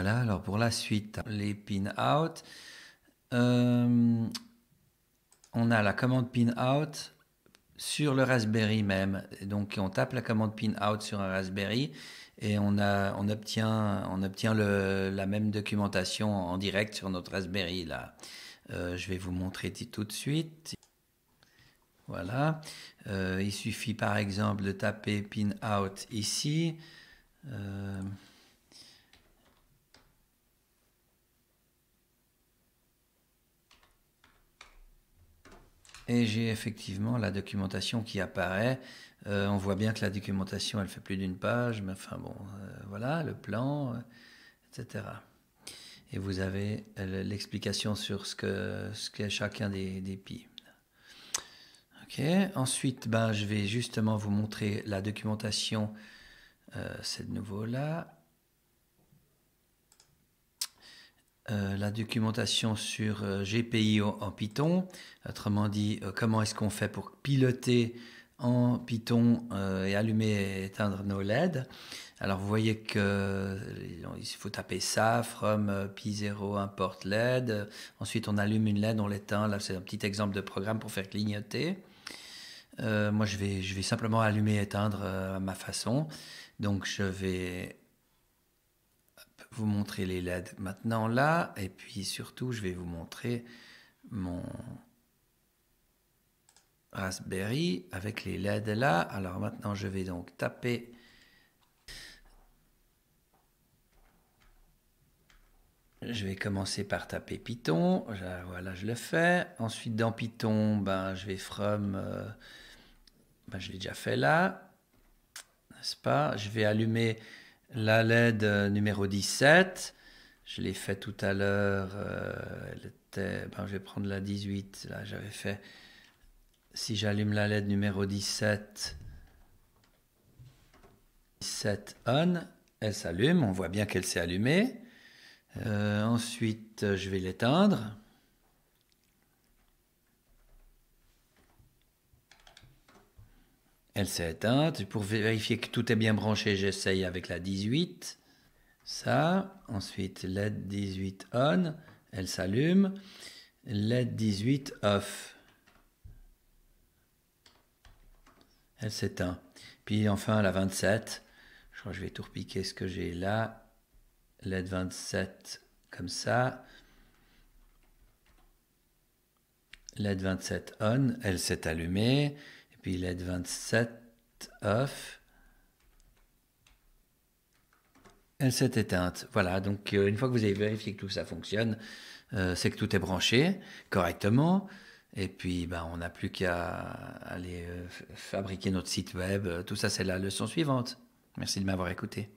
Voilà, alors pour la suite, les pin out. Euh, on a la commande pin out sur le Raspberry même. Donc on tape la commande pin out sur un Raspberry et on, a, on obtient, on obtient la même documentation en direct sur notre Raspberry là. Euh, je vais vous montrer tout de suite. Voilà. Euh, il suffit par exemple de taper pin out ici. Et j'ai effectivement la documentation qui apparaît. on voit bien que la documentation, elle fait plus d'une page, mais enfin bon, voilà, le plan, etc et vous avez euh, l'explication sur ce que ce qu'est chacun des, des Ok. Ensuite, ben, je vais justement vous montrer la documentation. Euh, c'est de nouveau là. Euh, la documentation sur GPI en Python. Autrement dit, comment est-ce qu'on fait pour piloter en Python et allumer et éteindre nos LED. Alors vous voyez que il faut taper ça, from euh, pi0 import LED. Ensuite on allume une LED, on l'éteint. Là c'est un petit exemple de programme pour faire clignoter. Euh, moi je vais, je vais simplement allumer et éteindre euh, à ma façon. Donc je vais vous montrer les LED maintenant là. Et puis surtout je vais vous montrer mon Raspberry avec les LED là. Alors maintenant je vais donc taper Je vais commencer par taper Python. Voilà, je le fais. Ensuite, dans Python, ben, je vais from. Euh, ben, je l'ai déjà fait là. N'est-ce pas? Je vais allumer la LED numéro 17. Je l'ai fait tout à l'heure. Euh, ben, je vais prendre la 18. Là, j'avais fait. Si j'allume la LED numéro 17, 17 on, elle s'allume. On voit bien qu'elle s'est allumée. Euh, ensuite, je vais l'éteindre. Elle s'est éteinte. Pour vérifier que tout est bien branché, j'essaye avec la 18. Ça. Ensuite, LED 18 on. Elle s'allume. LED 18 off. Elle s'éteint. Puis enfin, la 27. Je crois que je vais tout repiquer ce que j'ai là. LED 27 comme ça. LED 27 on, elle s'est allumée. Puis LED 27 off. Elle s'est éteinte. Voilà, donc euh, une fois que vous avez vérifié que tout ça fonctionne, euh, c'est que tout est branché correctement. Et puis, ben, on n'a plus qu'à aller euh, fabriquer notre site web. Tout ça, c'est la leçon suivante. Merci de m'avoir écouté.